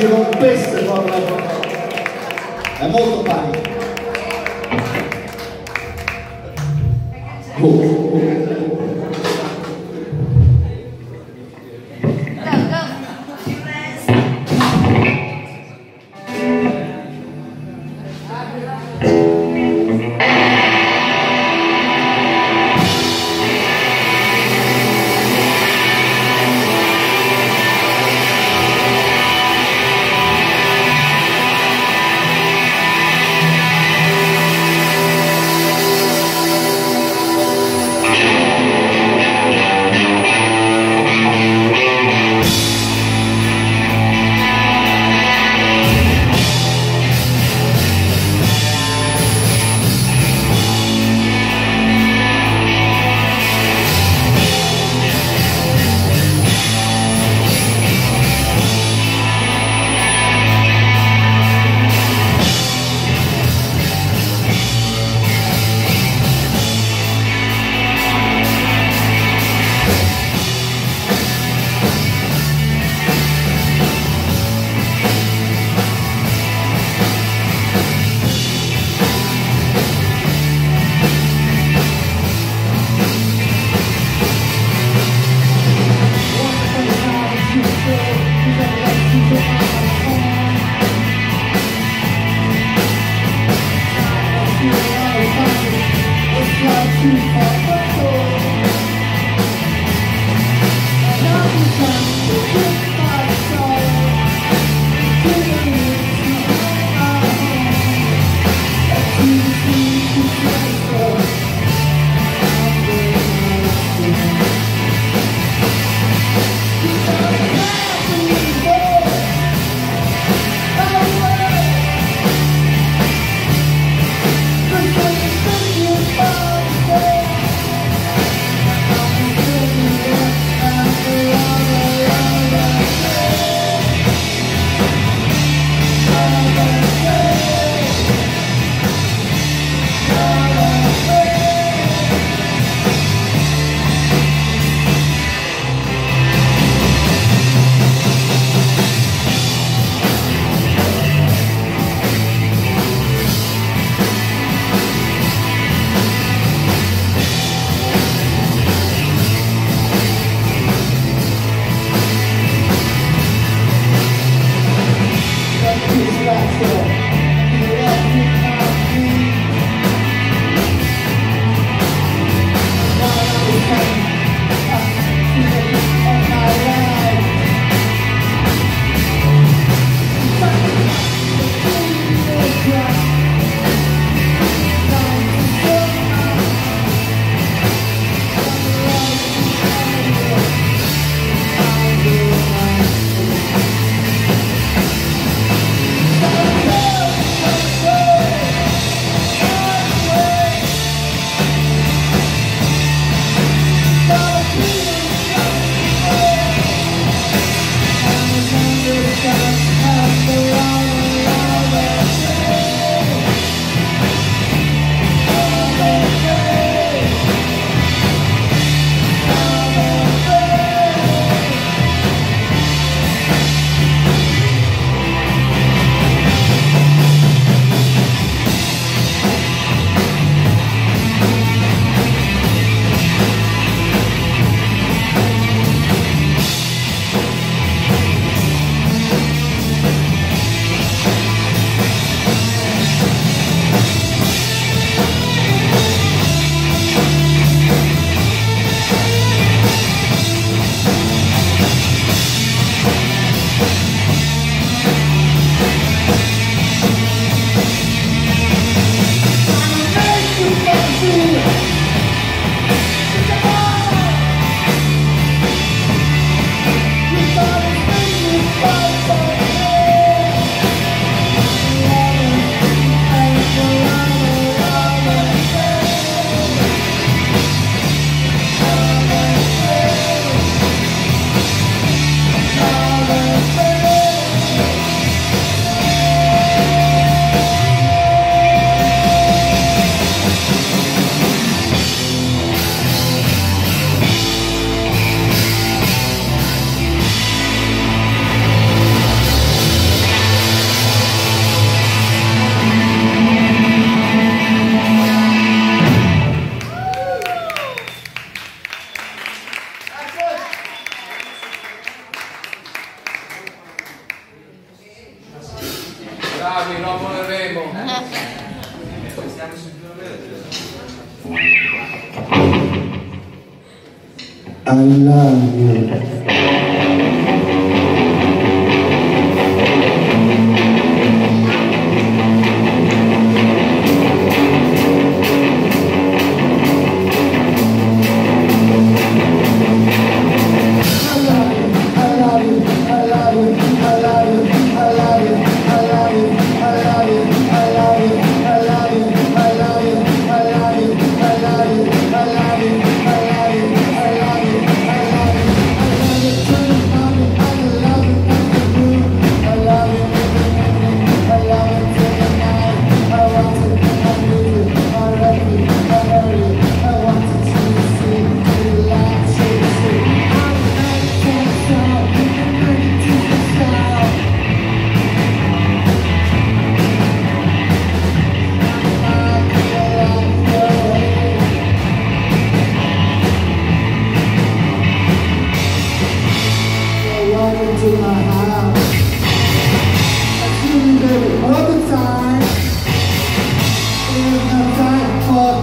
si rompesse con la È molto panico. Oh, oh. Thank I love you.